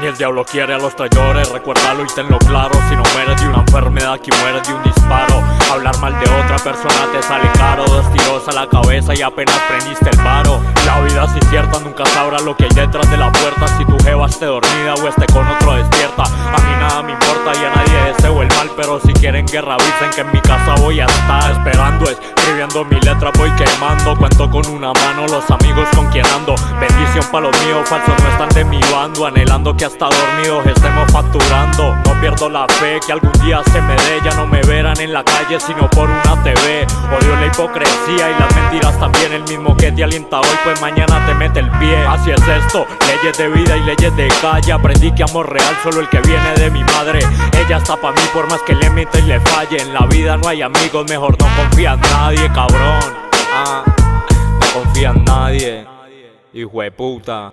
Ni el diablo quiere a los traidores, recuérdalo y tenlo claro. Si no mueres de una enfermedad, que mueres de un disparo. Hablar mal de otra persona te sale caro. Dos tiros a la cabeza y apenas prendiste el paro La vida si cierta, nunca sabrás lo que hay detrás de la puerta. Si tu jeva esté dormida o esté con otro despierta. A mí nada me importa y a nadie deseo el mal Pero si quieren guerra avisen que en mi casa voy a estar Esperando, escribiendo mi letra voy quemando Cuento con una mano, los amigos con quien ando. Bendición para los míos, falsos no están de mi bando Anhelando que hasta dormidos estemos facturando. No pierdo la fe que algún día se me dé Ya no me verán en la calle sino por una TV Odio la hipocresía y las mentiras también El mismo que te alienta hoy pues mañana te mete el pie. Así es esto, leyes de vida y leyes de calle. Aprendí que amor real solo el que viene de mi madre Ella está pa' mí por más que le meta y le falle. En la vida no hay amigos, mejor no confía en nadie, cabrón. Ah, No confía en nadie, hijo de puta